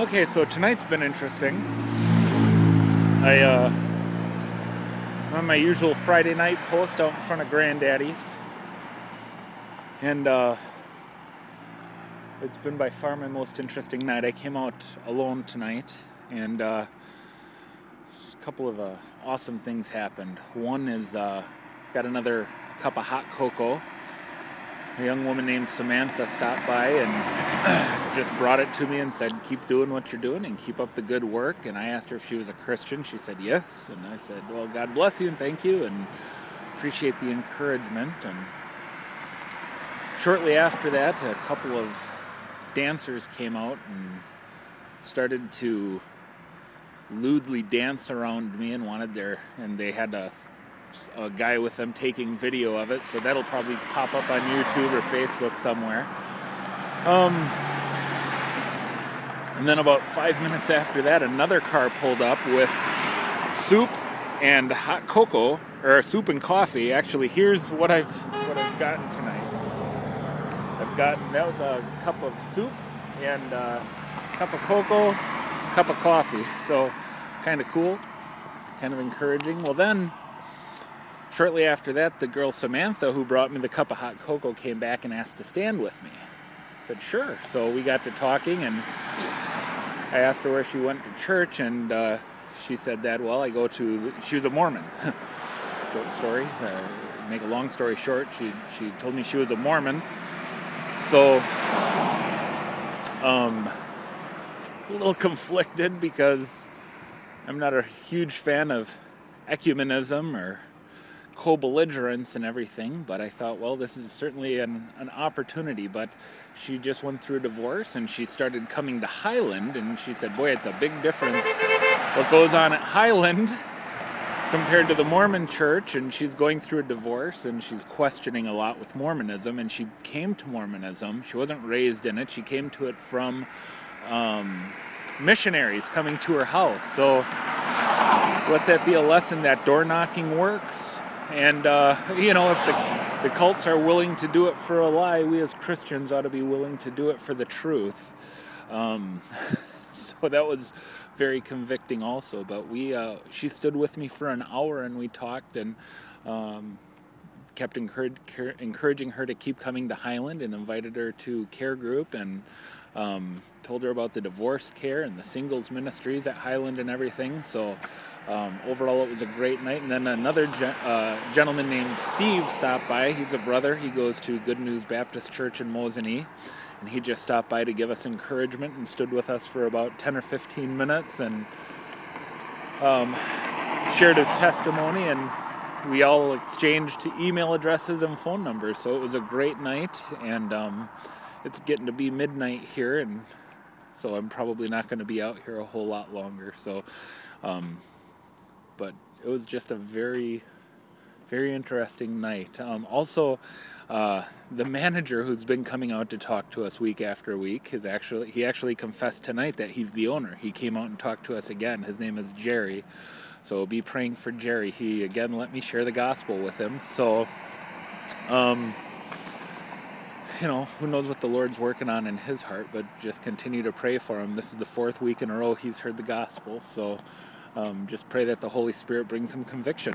Okay, so tonight's been interesting. I uh, I'm on my usual Friday night post out in front of Granddaddy's, and uh, it's been by far my most interesting night. I came out alone tonight, and uh, a couple of uh, awesome things happened. One is uh, got another cup of hot cocoa. A young woman named Samantha stopped by and just brought it to me and said, Keep doing what you're doing and keep up the good work. And I asked her if she was a Christian. She said, Yes. And I said, Well, God bless you and thank you and appreciate the encouragement. And shortly after that, a couple of dancers came out and started to lewdly dance around me and wanted their, and they had a a guy with them taking video of it, so that'll probably pop up on YouTube or Facebook somewhere. Um, and then about five minutes after that, another car pulled up with soup and hot cocoa, or soup and coffee. Actually, here's what I've what I've gotten tonight. I've gotten that was a cup of soup and a cup of cocoa, a cup of coffee. So kind of cool, kind of encouraging. Well, then Shortly after that, the girl Samantha, who brought me the cup of hot cocoa, came back and asked to stand with me. I said, sure. So we got to talking, and I asked her where she went to church, and uh, she said that, well, I go to, she was a Mormon. Short story. Uh, make a long story short, she, she told me she was a Mormon. So, um, it's a little conflicted because I'm not a huge fan of ecumenism or co-belligerence and everything but i thought well this is certainly an, an opportunity. But she just went through a divorce and she started coming to highland and she said boy it's a big difference what goes on at highland compared to the mormon church. And she's going through a divorce and she's questioning a lot with mormonism and she came to mormonism. She wasn't raised in it. She came to it from um, missionaries coming to her house. So let that be a lesson that door knocking works and, uh, you know, if the, the cults are willing to do it for a lie, we as Christians ought to be willing to do it for the truth. Um, so that was very convicting also. But we, uh, she stood with me for an hour and we talked and um, kept encouraging her to keep coming to Highland and invited her to care group and um, told her about the divorce care and the singles ministries at Highland and everything. So um, overall, it was a great night. And then another uh, gentleman named Steve stopped by. He's a brother. He goes to Good News Baptist Church in Mosinee. And he just stopped by to give us encouragement and stood with us for about 10 or 15 minutes and um, shared his testimony. And we all exchanged email addresses and phone numbers. So it was a great night. And um, it's getting to be midnight here. And so I'm probably not going to be out here a whole lot longer. So, um, but it was just a very, very interesting night. Um, also, uh, the manager who's been coming out to talk to us week after week is actually he actually confessed tonight that he's the owner. He came out and talked to us again. His name is Jerry. So be praying for Jerry. He again let me share the gospel with him. So um, you know, who knows what the Lord's working on in his heart, but just continue to pray for him. This is the fourth week in a row he's heard the gospel. So um, just pray that the Holy Spirit brings him conviction.